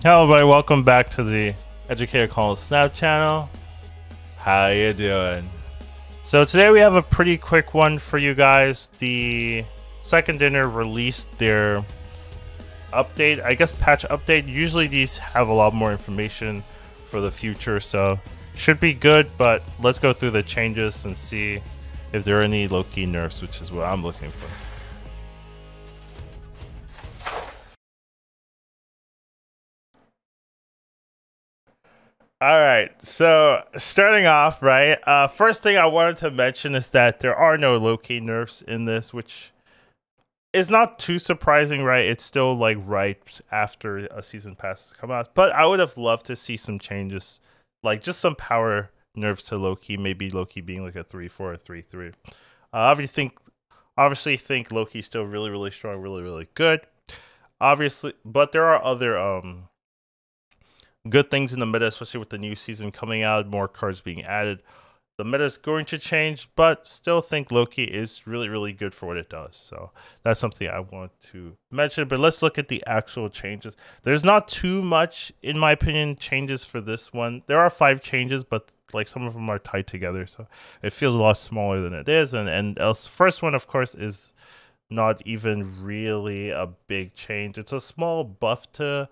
Hello everybody, welcome back to the Educated Collins Snap channel. How you doing? So today we have a pretty quick one for you guys. The second dinner released their update, I guess patch update. Usually these have a lot more information for the future, so should be good, but let's go through the changes and see if there are any Loki nerfs, which is what I'm looking for. All right. So starting off, right. Uh, first thing I wanted to mention is that there are no Loki nerfs in this, which is not too surprising, right? It's still like right after a season pass has come out, but I would have loved to see some changes, like just some power nerfs to Loki. Maybe Loki being like a three four or three three. Uh, obviously think, obviously think Loki's still really really strong, really really good. Obviously, but there are other um good things in the meta, especially with the new season coming out, more cards being added. The meta is going to change, but still think Loki is really, really good for what it does. So that's something I want to mention. But let's look at the actual changes. There's not too much, in my opinion, changes for this one. There are five changes, but like some of them are tied together, so it feels a lot smaller than it is. And and else, first one, of course, is not even really a big change. It's a small buff to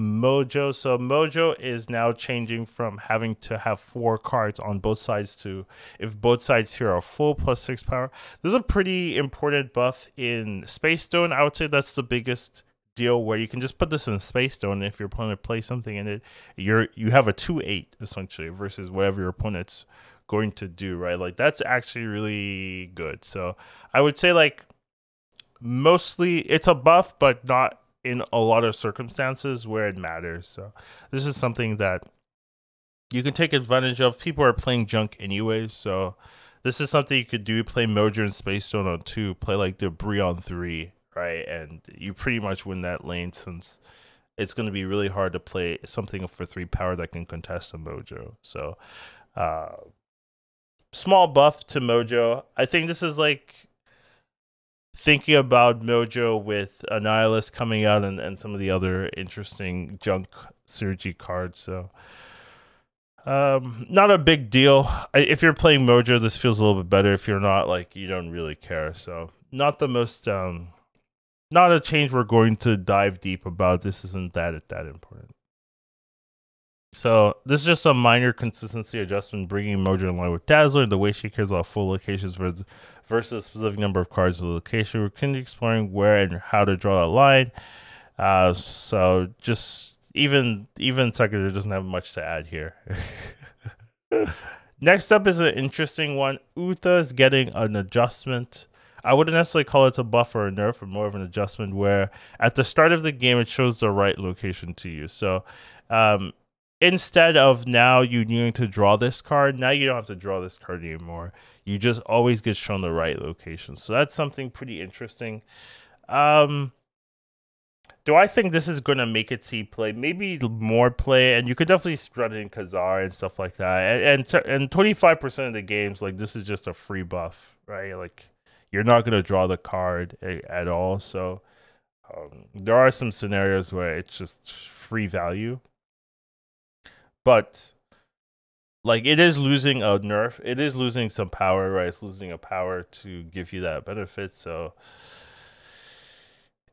Mojo. So Mojo is now changing from having to have four cards on both sides to if both sides here are full plus six power. This is a pretty important buff in Space Stone. I would say that's the biggest deal where you can just put this in Space Stone. If your opponent plays something in it, you're you have a two eight essentially versus whatever your opponent's going to do. Right, like that's actually really good. So I would say like mostly it's a buff, but not in a lot of circumstances where it matters. So this is something that you can take advantage of. People are playing junk anyways, so this is something you could do. Play Mojo and Space Stone on two, play like Debris on three, right? And you pretty much win that lane since it's going to be really hard to play something for three power that can contest a Mojo. So, uh, small buff to Mojo. I think this is like thinking about Mojo with Annihilus coming out and, and some of the other interesting junk synergy cards. So, um, not a big deal. If you're playing Mojo, this feels a little bit better. If you're not, like, you don't really care. So, not the most, um, not a change we're going to dive deep about. This isn't that that important. So this is just a minor consistency adjustment, bringing Mojo in line with Dazzler. The way she cares about full locations versus, versus a specific number of cards in the location. We're kind of exploring where and how to draw that line. Uh, so just even even Tucker doesn't have much to add here. Next up is an interesting one. Uatu is getting an adjustment. I wouldn't necessarily call it a buff or a nerf, but more of an adjustment where at the start of the game it shows the right location to you. So um, instead of now you needing to draw this card, now you don't have to draw this card anymore. You just always get shown the right location. So that's something pretty interesting. Um, do I think this is going to make it see play? Maybe more play, and you could definitely run it in Ka-Zar and stuff like that. And and and twenty five percent of the games, like this is just a free buff, right? Like you're not going to draw the card at all. So um, there are some scenarios where it's just free value but like it is losing a nerf. It is losing some power, right? It's losing a power to give you that benefit. So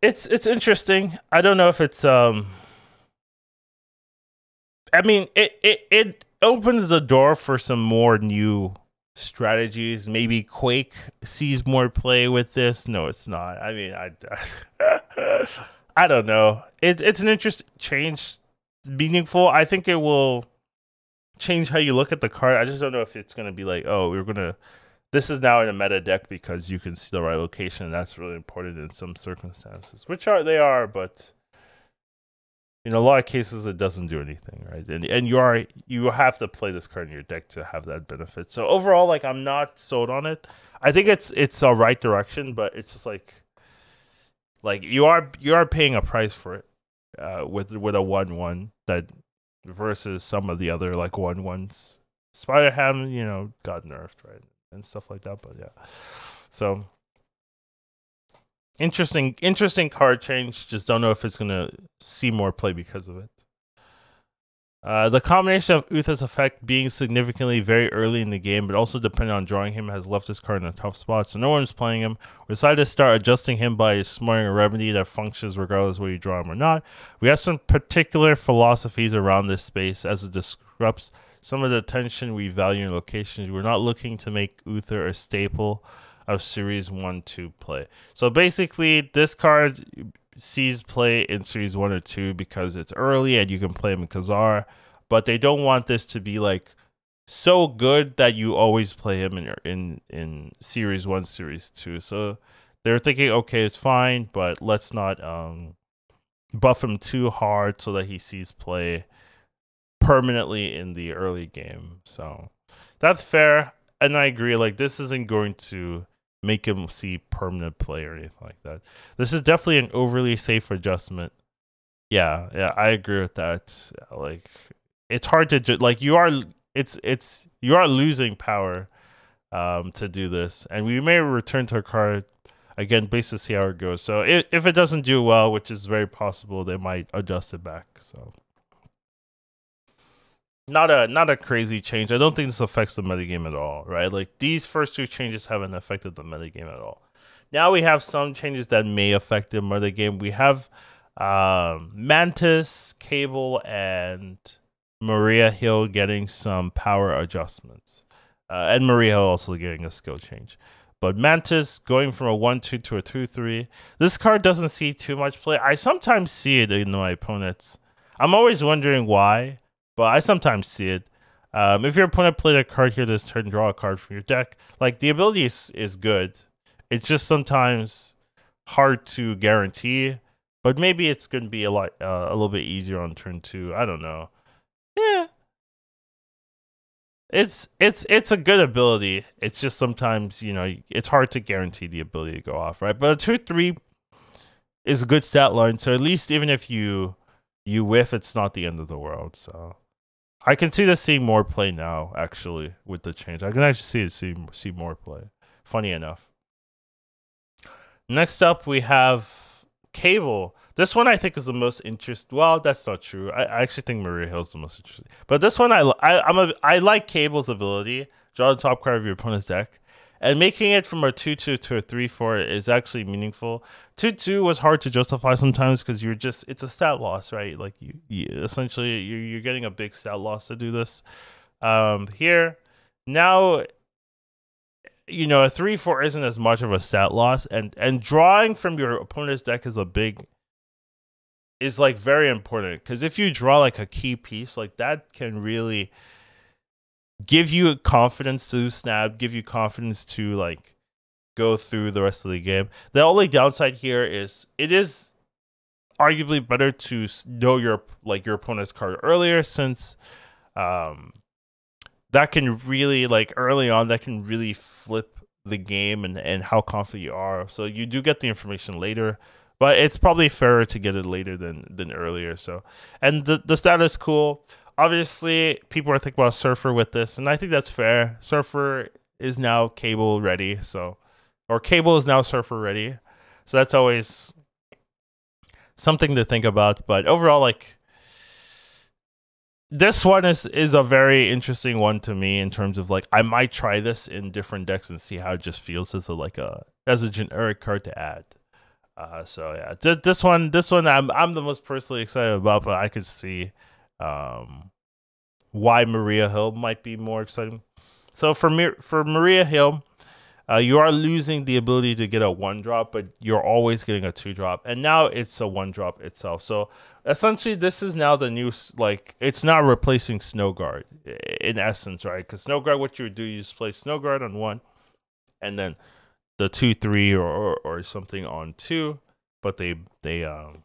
it's it's interesting. I don't know if it's um I mean it it, it opens the door for some more new strategies. Maybe Quake sees more play with this. No, it's not. I mean I I don't know. It, it's an interesting change meaningful. I think it will change how you look at the card. I just don't know if it's going to be like, oh, we're going to. This is now in a meta deck because you can see the right location. that's really important in some circumstances, which are they are, but in a lot of cases it doesn't do anything, right? And and you are you have to play this card in your deck to have that benefit. So overall, like I'm not sold on it. I think it's it's a right direction, but it's just like like you are you are paying a price for it uh, with with a one one that versus some of the other like one ones. Spider Ham, you know, got nerfed, right? And stuff like that. But yeah. So interesting interesting card change. Just don't know if it's gonna see more play because of it. Uh, the combination of Uatu's effect being significantly very early in the game, but also depending on drawing him, has left his card in a tough spot, so no one's playing him. We decided to start adjusting him by smarting a remedy that functions regardless whether you draw him or not. We have some particular philosophies around this space as it disrupts some of the attention we value in locations. We're not looking to make Uther a staple of Series 1 2 play. So basically, this card sees play in series one or two because it's early and you can play him in Ka-Zar, but they don't want this to be like so good that you always play him in your in in series one, series two. So they're thinking, okay, it's fine, but let's not um buff him too hard so that he sees play permanently in the early game. So that's fair. And I agree, like this isn't going to make him see permanent play or anything like that. This is definitely an overly safe adjustment. Yeah, yeah, I agree with that. Like, it's hard to ju- like you are. It's it's you are losing power, um, to do this, and we may return to a card again based to see how it goes. So if if it doesn't do well, which is very possible, they might adjust it back. So not a not a crazy change. I don't think this affects the metagame at all, right? Like these first two changes haven't affected the metagame at all. Now we have some changes that may affect the metagame. We have um, Mantis, Cable, and Maria Hill getting some power adjustments. Uh, and Maria Hill also getting a skill change. But Mantis going from a 1 2 to a 2 3. This card doesn't see too much play. I sometimes see it in my opponents. I'm always wondering why but I sometimes see it. Um, if your opponent played a card here this turn, draw a card from your deck. Like the ability is, is good. It's just sometimes hard to guarantee. But maybe it's going to be a lot uh, a little bit easier on turn two. I don't know. Yeah, it's it's it's a good ability. It's just sometimes you know it's hard to guarantee the ability to go off, right? But a two three is a good stat line. So at least even if you you whiff, it's not the end of the world. So I can see this seeing more play now, actually, with the change. I can actually see it see, see more play. Funny enough. Next up, we have Cable. This one I think is the most interesting. Well, that's not true. I, I actually think Maria Hill is the most interesting. But this one, I, I, I'm a, I like Cable's ability. Draw the top card of your opponent's deck and making it from a 2-2 to a 3-4 is actually meaningful. 2-2 was hard to justify sometimes because you're just it's a stat loss right? Like you, you essentially you're, you're getting a big stat loss to do this. Um here now you know a 3-4 isn't as much of a stat loss and and drawing from your opponent's deck is a big is like very important because if you draw like a key piece like that can really give you confidence to snap, give you confidence to like go through the rest of the game. The only downside here is it is arguably better to know your like your opponent's card earlier since um that can really like early on that can really flip the game and and how confident you are. So you do get the information later, but it's probably fairer to get it later than than earlier. So and the the stat is cool obviously people are thinking about Surfer with this, and I think that's fair. Surfer is now cable ready, so or cable is now Surfer ready, so that's always something to think about. But overall, like this one is is a very interesting one to me in terms of like I might try this in different decks and see how it just feels as a like a as a generic card to add. Uh, so yeah, th- this one, this one, I'm I'm the most personally excited about, but I could see um, why Maria Hill might be more exciting. So for Mir- for Maria Hill, uh, you are losing the ability to get a one drop, but you're always getting a two drop, and now it's a one drop itself. So essentially, this is now the new like it's not replacing Snowguard in essence, right? Because Snowguard, what you would do, you just play Snowguard on one, and then the two three or, or, or something on two, but they they um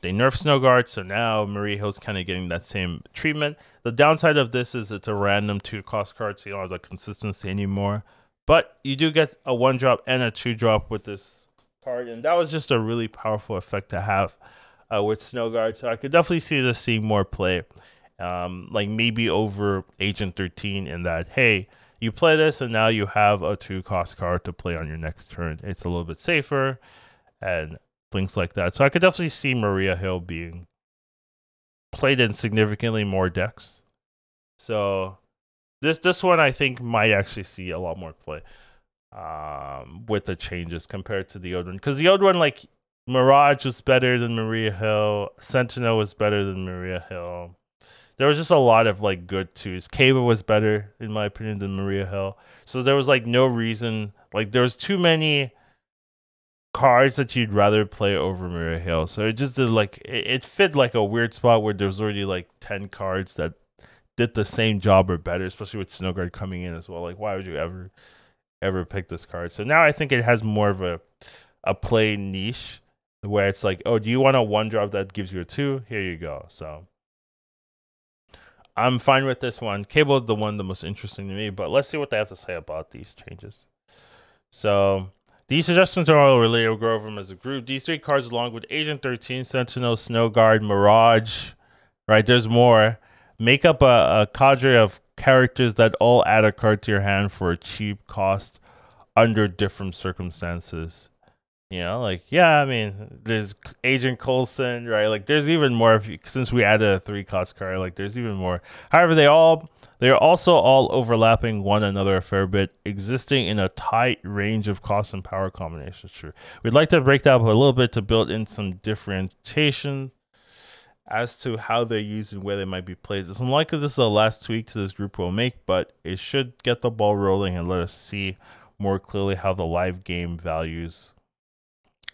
they nerf Snowguard, so now Maria Hill's kind of getting that same treatment. The downside of this is it's a random two cost card, so you don't have the consistency anymore. But you do get a one drop and a two drop with this card, and that was just a really powerful effect to have uh, with Snowguard. So I could definitely see this seeing more play, um, like maybe over Agent 13 in that, hey, you play this and now you have a two cost card to play on your next turn. It's a little bit safer and things like that. So I could definitely see Maria Hill being played in significantly more decks. So this this one I think might actually see a lot more play um, with the changes compared to the old one. Because the old one, like Mirage was better than Maria Hill, Sentinel was better than Maria Hill. There was just a lot of like good twos. Kaba was better in my opinion than Maria Hill. So there was like no reason like there was too many cards that you'd rather play over Maria Hill. So it just did like it, it fit like a weird spot where there was already like ten cards that did the same job or better, especially with Snowguard coming in as well. Like, why would you ever, ever pick this card? So now I think it has more of a, a play niche where it's like, oh, do you want a one drop that gives you a two? Here you go. So I'm fine with this one. Cable the one the most interesting to me, but let's see what they have to say about these changes. So these adjustments are all related. We'll go over them as a group. These three cards, along with Agent 13, Sentinel, Snowguard, Mirage, right? There's more Make up a, a cadre of characters that all add a card to your hand for a cheap cost under different circumstances. You know, like yeah, I mean, there's Agent Coulson, right? Like there's even more if you, since we added a three cost card, like there's even more. However, they all they are also all overlapping one another a fair bit, existing in a tight range of cost and power combinations. True. We'd like to break that up a little bit to build in some differentiation as to how they're used and where they might be played. It's unlikely this is the last tweak to this group we'll make, but it should get the ball rolling and let us see more clearly how the live game values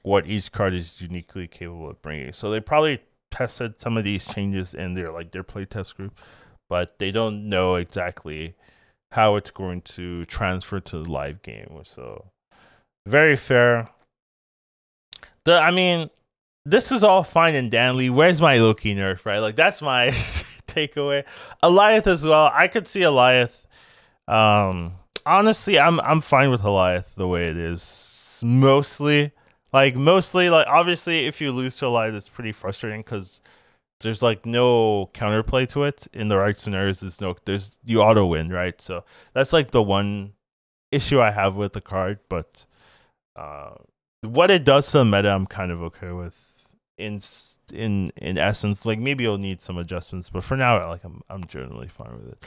what each card is uniquely capable of bringing. So they probably tested some of these changes in their like their playtest group, but they don't know exactly how it's going to transfer to the live game. So very fair. The I mean, this is all fine and dandy. Where's my Loki nerf, right? Like that's my takeaway. Alioth as well. I could see Alioth. Um, honestly, I'm I'm fine with Alioth the way it is. Mostly, like mostly, like obviously, if you lose to Alioth, it's pretty frustrating because there's like no counterplay to it. In the right scenarios, there's no there's you auto win, right? So that's like the one issue I have with the card, but. Uh, what it does to meta, I'm kind of okay with in in in essence like maybe you'll need some adjustments but for now like i'm, I'm generally fine with it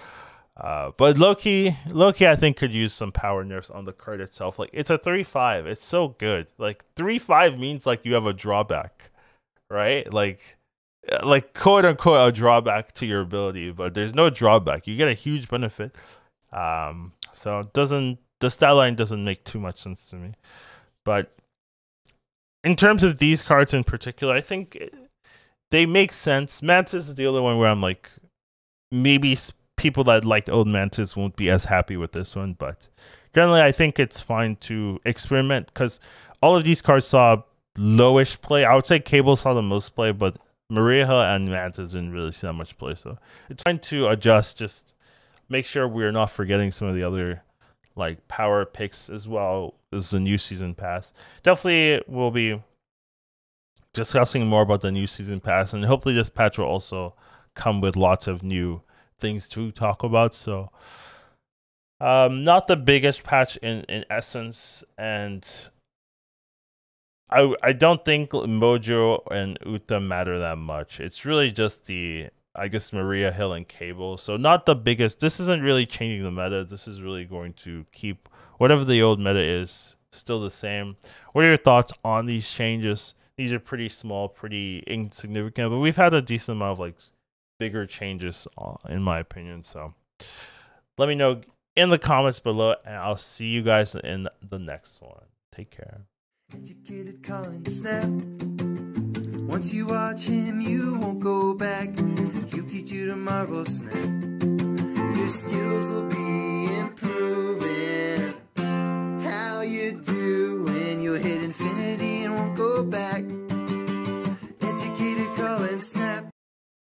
uh, but Loki, Loki, I think could use some power nerfs on the card itself. Like it's a three five, it's so good. Like three five means like you have a drawback, right? Like, like quote unquote a drawback to your ability, but there's no drawback. You get a huge benefit. Um, so it doesn't the style line doesn't make too much sense to me, but in terms of these cards in particular, I think they make sense. Mantis is the other one where I'm like, maybe people that liked old Mantis won't be as happy with this one, but generally, I think it's fine to experiment because all of these cards saw lowish play. I would say Cable saw the most play, but Maria and Mantis didn't really see that much play. So it's fine to adjust. Just make sure we're not forgetting some of the other like power picks as well as the new season pass. Definitely we'll be discussing more about the new season pass, and hopefully this patch will also come with lots of new things to talk about. So, um, not the biggest patch in in essence, and I I don't think Mojo and Uatu matter that much. It's really just the I guess Maria Hill and Cable. So not the biggest. This isn't really changing the meta. This is really going to keep whatever the old meta is still the same. What are your thoughts on these changes? These are pretty small, pretty insignificant, but we've had a decent amount of like bigger changes uh, in my opinion. So let me know in the comments below and I'll see you guys in the next one. Take care. Educated Colin Snap. Once you watch him, you won't go back. He'll teach you to marvel, Snap. Your skills will be improving. How you do